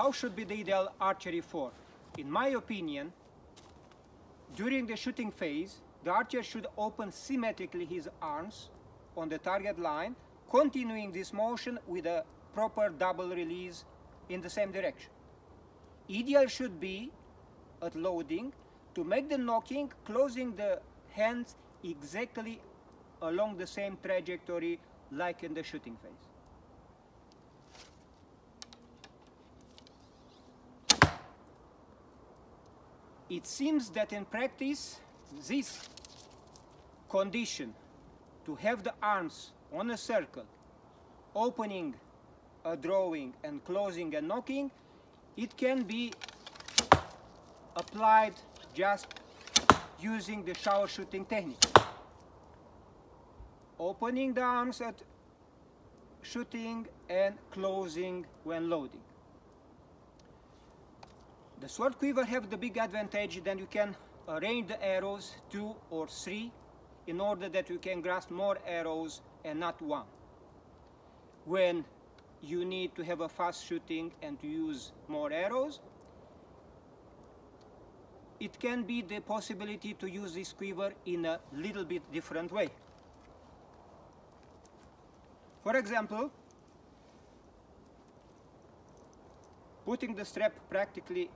how should be the ideal archery form? In my opinion, during the shooting phase, the archer should open symmetrically his arms on the target line, continuing this motion with a proper double release in the same direction. Ideal should be at loading to make the nocking, closing the hands exactly along the same trajectory like in the shooting phase. It seems that in practice, this condition to have the arms on a circle, opening a drawing and closing and nocking, it can be applied just using the shower shooting technique. Opening the arms at shooting and closing when loading. The sword quiver have the big advantage that you can uh, arrange the arrows two or three in order that you can grasp more arrows and not one. When you need to have a fast shooting and to use more arrows, it can be the possibility to use this quiver in a little bit different way. For example, putting the strap practically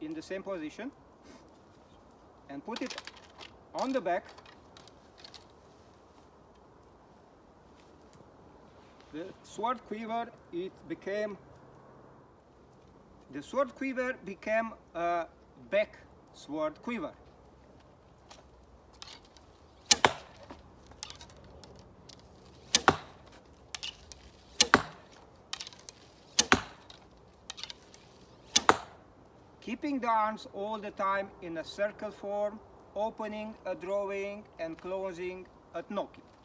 in the same position and put it on the back. The sword quiver it became the sword quiver became a back sword quiver keeping the arms all the time in a circle form, opening a drawing and closing at nocking.